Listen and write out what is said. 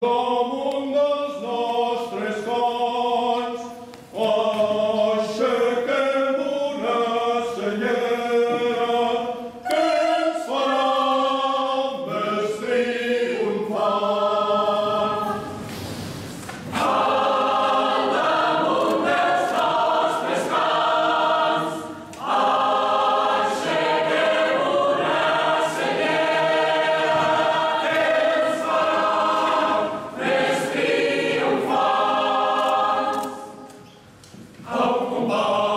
mundos nos ao combate.